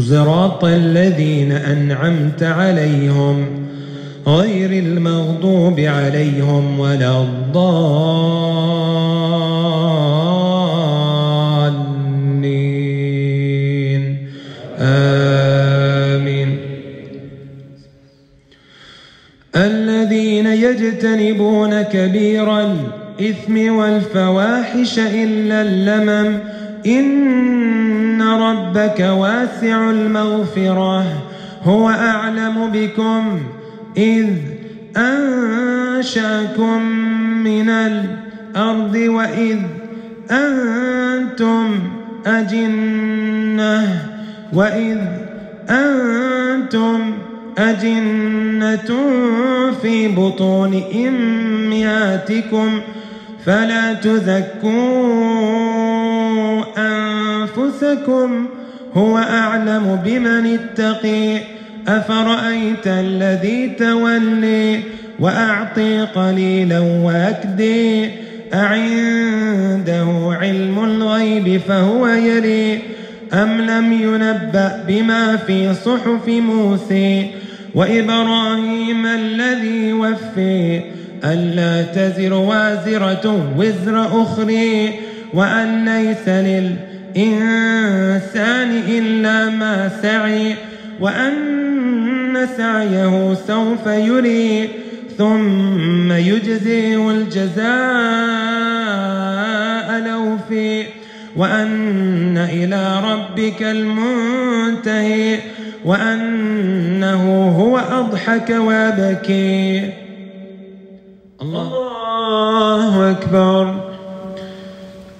صراط الذين أنعمت عليهم غير المغضوب عليهم ولا الضالين. آمين. الذين يجتنبون كبير الإثم والفواحش إلا اللمم إن ربك واسع المغفرة هو أعلم بكم إذ أنشاكم من الأرض وإذ أنتم أجنة وإذ أنتم أجنة في بطون إمهاتكم فلا تزكوا أنفسكم هو أعلم بمن اتقي. أفرأيت الذي تولي وأعطي قليلا وأكدي. أعنده علم الغيب فهو يري أم لم ينبأ بما في صحف موسى وإبراهيم الذي وفي ألا تزر وازرة وزر أخرى وأن ليس للإنسان إلا ما سعي وأن سعيه سوف يري ثم يجزيه الجزاء الأوفي وأن إلى ربك المنتهي وأنه هو أضحك وأبكي. الله.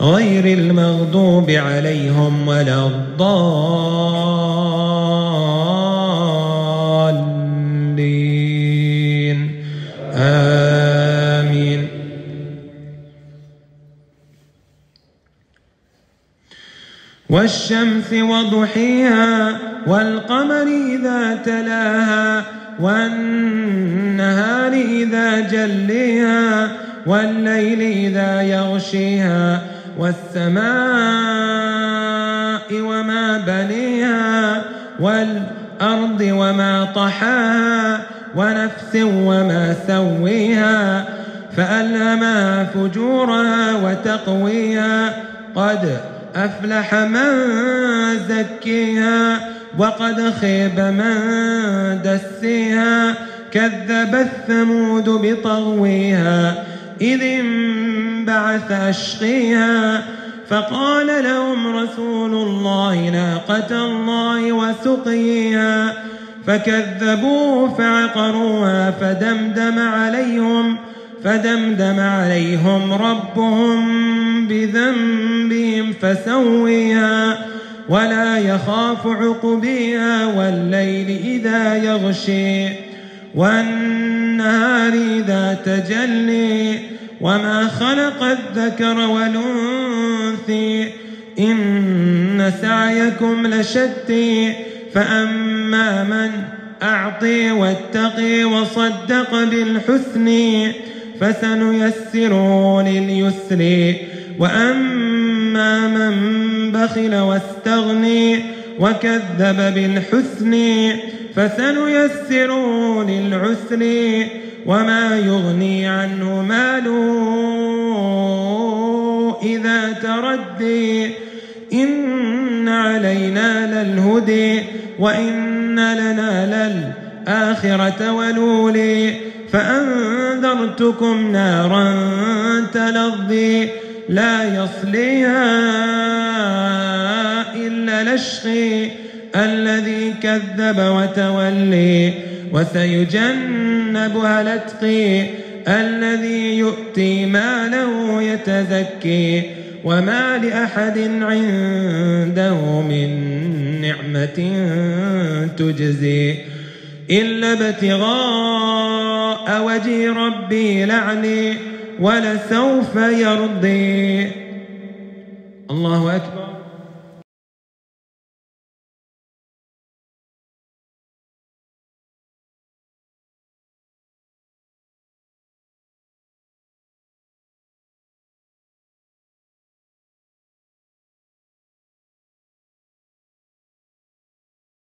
غير المغضوب عليهم ولا الضالين. آمين. والشمس وضحيها والقمر إذا تلاها والنهار إذا جليها والليل إذا يغشيها والسماء وما بنيها والأرض وما طحاها ونفس وما سويها فألهمها فجورها وتقويها قد أفلح من زكيها وقد خيب من دسيها كذب الثمود بطغويها إذ انبعث أشقيها فقال لهم رسول الله ناقة الله وسقيها فكذبوه فعقروها فدمدم عليهم فدمدم عليهم ربهم بذنبهم فسويها ولا يخاف عقبيها والليل إذا يغشي والنهار إذا تجلي وما خلق الذكر والأنثي إن سعيكم لشتي فأما من أعطي واتقي وصدق بالحسن فسنيسره لليسر وأما من بخل واستغني وكذب بالحسن فسنيسره للعسر وما يغني عنه ماله إذا تردي. إن علينا للهدي وإن لنا للآخرة ولولي. فأنذرتكم نارا تلظي. لا يصليها إلا لشقي. الذي كذب وتولي وسيجنبها الاتقي الذي يؤتي ماله يتزكي وما لأحد عنده من نعمة تجزي إلا ابتغاء وجه ربي لعني ولسوف يرضي. الله أكبر.